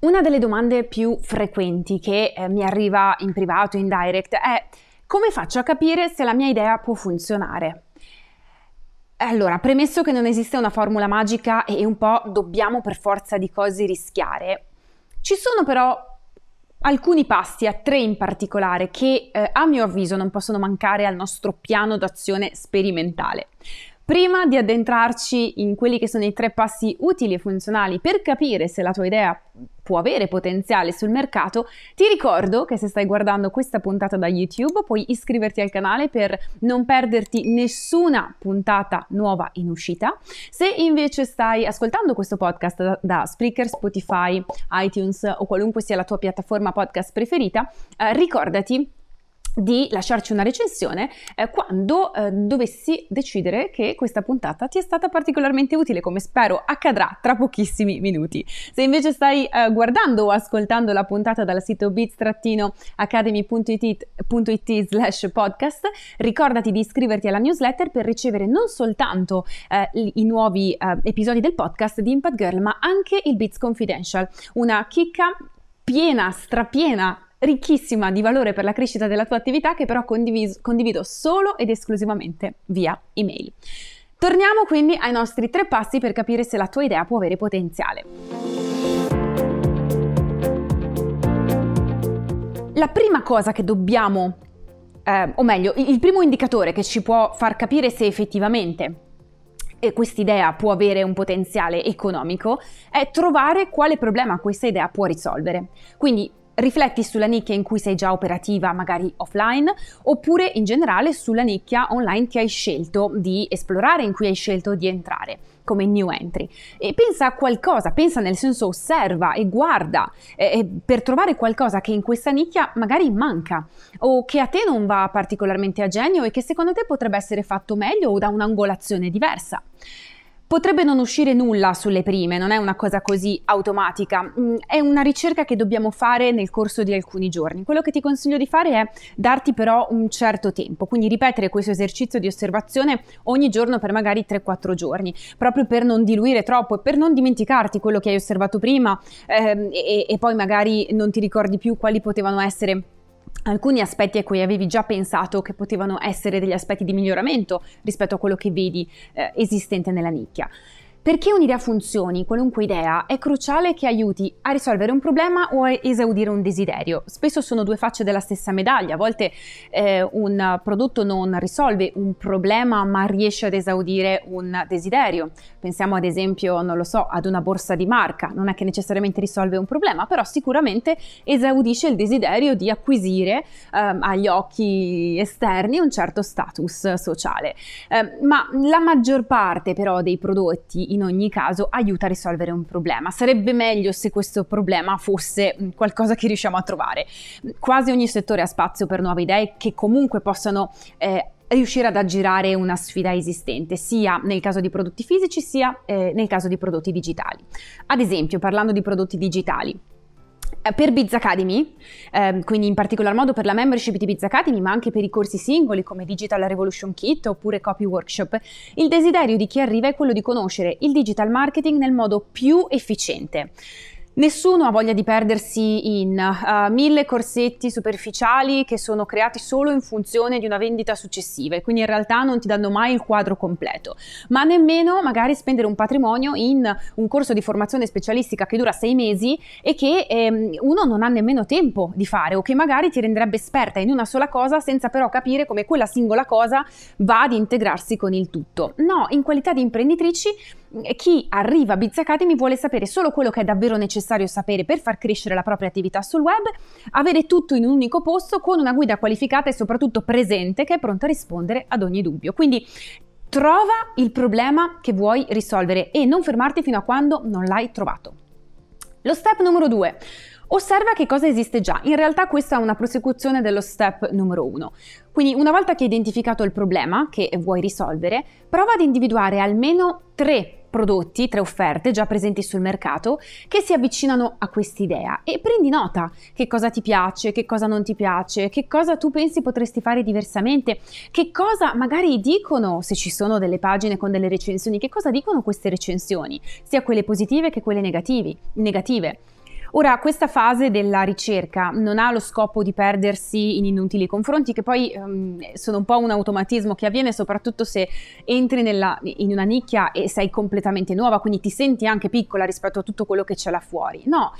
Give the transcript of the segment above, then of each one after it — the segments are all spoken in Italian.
Una delle domande più frequenti che eh, mi arriva in privato, in direct, è come faccio a capire se la mia idea può funzionare? Allora, premesso che non esiste una formula magica e un po' dobbiamo per forza di cose rischiare, ci sono però alcuni passi, a tre in particolare, che eh, a mio avviso non possono mancare al nostro piano d'azione sperimentale. Prima di addentrarci in quelli che sono i tre passi utili e funzionali per capire se la tua idea può avere potenziale sul mercato, ti ricordo che se stai guardando questa puntata da YouTube puoi iscriverti al canale per non perderti nessuna puntata nuova in uscita. Se invece stai ascoltando questo podcast da, da Spreaker, Spotify, iTunes o qualunque sia la tua piattaforma podcast preferita, eh, ricordati di lasciarci una recensione eh, quando eh, dovessi decidere che questa puntata ti è stata particolarmente utile, come spero accadrà tra pochissimi minuti. Se invece stai eh, guardando o ascoltando la puntata dal sito bits-academy.it slash podcast, ricordati di iscriverti alla newsletter per ricevere non soltanto eh, i nuovi eh, episodi del podcast di Impact Girl, ma anche il Bits Confidential, una chicca piena, strapiena ricchissima di valore per la crescita della tua attività che però condiviso, condivido solo ed esclusivamente via email. Torniamo quindi ai nostri tre passi per capire se la tua idea può avere potenziale. La prima cosa che dobbiamo, eh, o meglio, il primo indicatore che ci può far capire se effettivamente e quest'idea può avere un potenziale economico è trovare quale problema questa idea può risolvere. Quindi rifletti sulla nicchia in cui sei già operativa, magari offline, oppure in generale sulla nicchia online che hai scelto di esplorare, in cui hai scelto di entrare come new entry. E pensa a qualcosa, pensa nel senso osserva e guarda eh, per trovare qualcosa che in questa nicchia magari manca o che a te non va particolarmente a genio e che secondo te potrebbe essere fatto meglio o da un'angolazione diversa. Potrebbe non uscire nulla sulle prime, non è una cosa così automatica, mm, è una ricerca che dobbiamo fare nel corso di alcuni giorni. Quello che ti consiglio di fare è darti però un certo tempo, quindi ripetere questo esercizio di osservazione ogni giorno per magari 3-4 giorni, proprio per non diluire troppo e per non dimenticarti quello che hai osservato prima ehm, e, e poi magari non ti ricordi più quali potevano essere alcuni aspetti a cui avevi già pensato che potevano essere degli aspetti di miglioramento rispetto a quello che vedi eh, esistente nella nicchia. Perché un'idea funzioni, qualunque idea, è cruciale che aiuti a risolvere un problema o a esaudire un desiderio. Spesso sono due facce della stessa medaglia, a volte eh, un prodotto non risolve un problema ma riesce ad esaudire un desiderio. Pensiamo ad esempio, non lo so, ad una borsa di marca, non è che necessariamente risolve un problema, però sicuramente esaudisce il desiderio di acquisire eh, agli occhi esterni un certo status sociale. Eh, ma la maggior parte però dei prodotti in ogni caso aiuta a risolvere un problema. Sarebbe meglio se questo problema fosse mm, qualcosa che riusciamo a trovare. Quasi ogni settore ha spazio per nuove idee che comunque possano eh, riuscire ad aggirare una sfida esistente, sia nel caso di prodotti fisici sia eh, nel caso di prodotti digitali. Ad esempio, parlando di prodotti digitali, per Biz Academy, eh, quindi in particolar modo per la membership di Biz Academy, ma anche per i corsi singoli come Digital Revolution Kit oppure Copy Workshop, il desiderio di chi arriva è quello di conoscere il digital marketing nel modo più efficiente. Nessuno ha voglia di perdersi in uh, mille corsetti superficiali che sono creati solo in funzione di una vendita successiva e quindi in realtà non ti danno mai il quadro completo, ma nemmeno magari spendere un patrimonio in un corso di formazione specialistica che dura sei mesi e che ehm, uno non ha nemmeno tempo di fare o che magari ti renderebbe esperta in una sola cosa senza però capire come quella singola cosa va ad integrarsi con il tutto. No, in qualità di imprenditrici chi arriva a Biz Academy vuole sapere solo quello che è davvero necessario sapere per far crescere la propria attività sul web, avere tutto in un unico posto con una guida qualificata e soprattutto presente che è pronta a rispondere ad ogni dubbio. Quindi trova il problema che vuoi risolvere e non fermarti fino a quando non l'hai trovato. Lo step numero due. Osserva che cosa esiste già. In realtà questa è una prosecuzione dello step numero uno. Quindi una volta che hai identificato il problema che vuoi risolvere, prova ad individuare almeno tre prodotti, tre offerte già presenti sul mercato che si avvicinano a quest'idea e prendi nota che cosa ti piace, che cosa non ti piace, che cosa tu pensi potresti fare diversamente, che cosa magari dicono se ci sono delle pagine con delle recensioni, che cosa dicono queste recensioni, sia quelle positive che quelle negativi, negative. Ora, questa fase della ricerca non ha lo scopo di perdersi in inutili confronti, che poi um, sono un po' un automatismo che avviene soprattutto se entri nella, in una nicchia e sei completamente nuova, quindi ti senti anche piccola rispetto a tutto quello che c'è là fuori. No,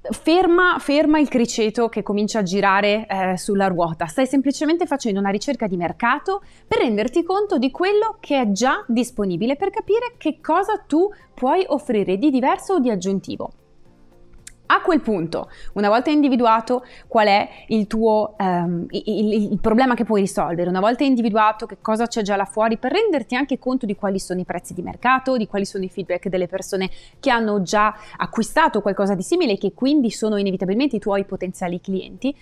Ferma, ferma, il criceto che comincia a girare eh, sulla ruota, stai semplicemente facendo una ricerca di mercato per renderti conto di quello che è già disponibile per capire che cosa tu puoi offrire di diverso o di aggiuntivo. A quel punto, una volta individuato qual è il tuo um, il, il, problema che puoi risolvere, una volta individuato che cosa c'è già là fuori, per renderti anche conto di quali sono i prezzi di mercato, di quali sono i feedback delle persone che hanno già acquistato qualcosa di simile e che quindi sono inevitabilmente i tuoi potenziali clienti,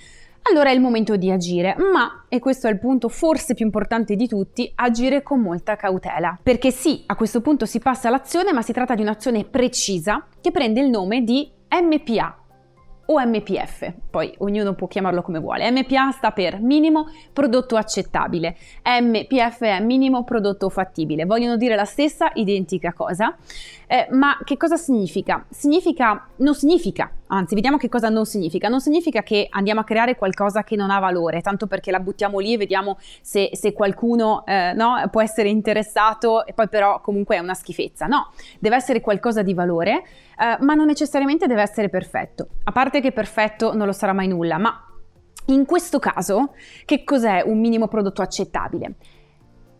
allora è il momento di agire, ma, e questo è il punto forse più importante di tutti, agire con molta cautela. Perché sì, a questo punto si passa all'azione, ma si tratta di un'azione precisa che prende il nome di MPA o MPF, poi ognuno può chiamarlo come vuole. MPA sta per minimo prodotto accettabile, MPF è minimo prodotto fattibile, vogliono dire la stessa identica cosa, eh, ma che cosa significa? Significa, non significa, anzi vediamo che cosa non significa, non significa che andiamo a creare qualcosa che non ha valore, tanto perché la buttiamo lì e vediamo se, se qualcuno eh, no, può essere interessato e poi però comunque è una schifezza, no, deve essere qualcosa di valore, eh, ma non necessariamente deve essere perfetto, a parte che perfetto non lo sarà mai nulla, ma in questo caso che cos'è un minimo prodotto accettabile?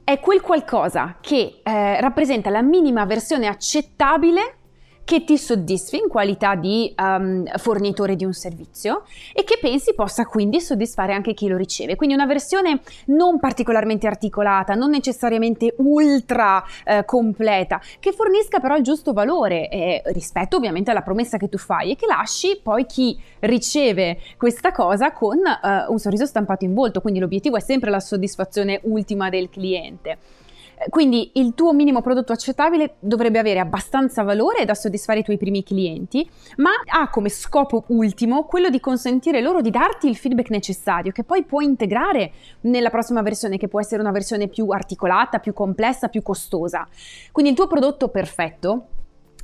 è quel qualcosa che eh, rappresenta la minima versione accettabile che ti soddisfi in qualità di um, fornitore di un servizio e che pensi possa quindi soddisfare anche chi lo riceve. Quindi una versione non particolarmente articolata, non necessariamente ultra eh, completa, che fornisca però il giusto valore eh, rispetto ovviamente alla promessa che tu fai e che lasci poi chi riceve questa cosa con eh, un sorriso stampato in volto. Quindi l'obiettivo è sempre la soddisfazione ultima del cliente. Quindi il tuo minimo prodotto accettabile dovrebbe avere abbastanza valore da soddisfare i tuoi primi clienti, ma ha come scopo ultimo quello di consentire loro di darti il feedback necessario che poi puoi integrare nella prossima versione, che può essere una versione più articolata, più complessa, più costosa. Quindi il tuo prodotto perfetto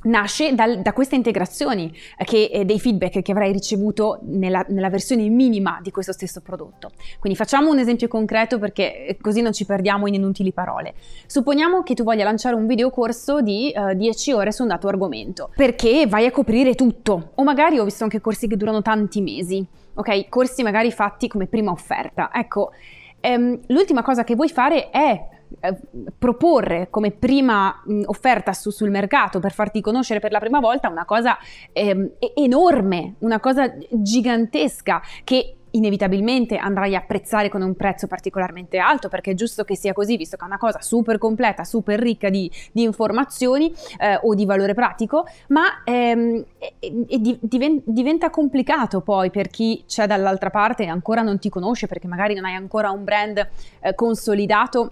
nasce dal, da queste integrazioni eh, che, eh, dei feedback che avrai ricevuto nella, nella, versione minima di questo stesso prodotto. Quindi facciamo un esempio concreto perché eh, così non ci perdiamo in inutili parole. Supponiamo che tu voglia lanciare un videocorso di uh, 10 ore su un dato argomento perché vai a coprire tutto o magari ho visto anche corsi che durano tanti mesi, ok? Corsi magari fatti come prima offerta. Ecco, ehm, l'ultima cosa che vuoi fare è eh, proporre come prima mh, offerta su, sul mercato per farti conoscere per la prima volta una cosa eh, enorme, una cosa gigantesca che inevitabilmente andrai a apprezzare con un prezzo particolarmente alto perché è giusto che sia così visto che è una cosa super completa, super ricca di, di informazioni eh, o di valore pratico, ma ehm, e, e diven- diventa complicato poi per chi c'è dall'altra parte e ancora non ti conosce perché magari non hai ancora un brand eh, consolidato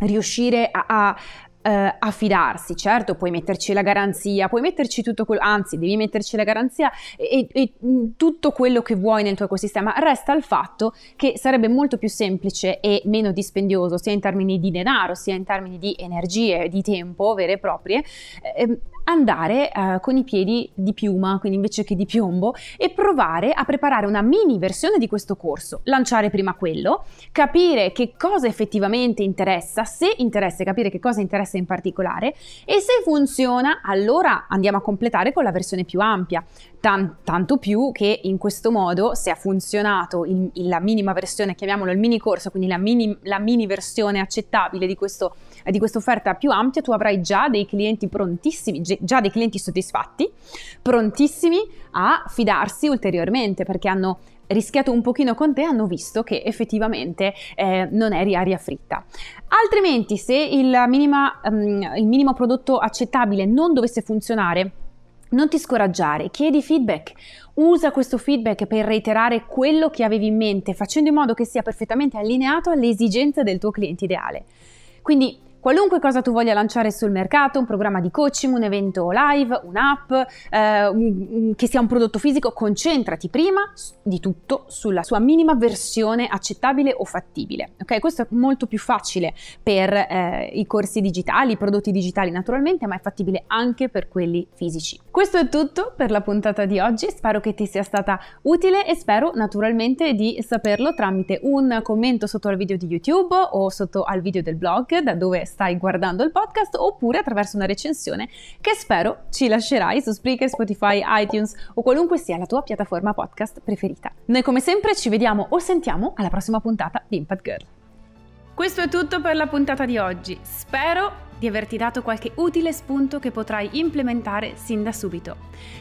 riuscire a, a Uh, affidarsi, certo puoi metterci la garanzia, puoi metterci tutto quello, anzi devi metterci la garanzia e, e, mm, tutto quello che vuoi nel tuo ecosistema, resta il fatto che sarebbe molto più semplice e meno dispendioso sia in termini di denaro sia in termini di energie, di tempo vere e proprie, eh, andare eh, con i piedi di piuma, quindi invece che di piombo, e provare a preparare una mini versione di questo corso, lanciare prima quello, capire che cosa effettivamente interessa, se interessa capire che cosa interessa in particolare e se funziona allora andiamo a completare con la versione più ampia. Tan- tanto più che in questo modo, se ha funzionato il, il, la minima versione, chiamiamolo il mini corso, quindi la mini, la mini versione accettabile di, questo, di questa offerta più ampia, tu avrai già dei clienti prontissimi, già dei clienti soddisfatti, prontissimi a fidarsi ulteriormente perché hanno rischiato un pochino con te hanno visto che effettivamente eh, non eri aria fritta. Altrimenti se il, minima, um, il minimo prodotto accettabile non dovesse funzionare, non ti scoraggiare, chiedi feedback, usa questo feedback per reiterare quello che avevi in mente, facendo in modo che sia perfettamente allineato alle esigenze del tuo cliente ideale. Quindi Qualunque cosa tu voglia lanciare sul mercato, un programma di coaching, un evento live, un'app, eh, che sia un prodotto fisico, concentrati prima di tutto sulla sua minima versione accettabile o fattibile. Ok, questo è molto più facile per eh, i corsi digitali, i prodotti digitali naturalmente, ma è fattibile anche per quelli fisici. Questo è tutto per la puntata di oggi, spero che ti sia stata utile e spero naturalmente di saperlo tramite un commento sotto al video di YouTube o sotto al video del blog da dove stai guardando il podcast oppure attraverso una recensione che spero ci lascerai su Spreaker, Spotify, iTunes o qualunque sia la tua piattaforma podcast preferita. Noi come sempre ci vediamo o sentiamo alla prossima puntata di Impact Girl. Questo è tutto per la puntata di oggi. Spero di averti dato qualche utile spunto che potrai implementare sin da subito.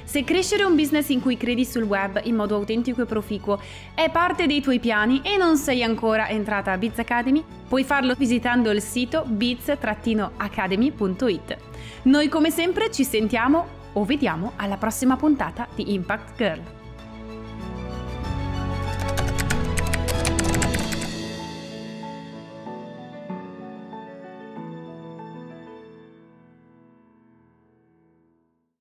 Se crescere un business in cui credi sul web in modo autentico e proficuo è parte dei tuoi piani e non sei ancora entrata a Biz Academy, puoi farlo visitando il sito biz-academy.it. Noi come sempre ci sentiamo o vediamo alla prossima puntata di Impact Girl.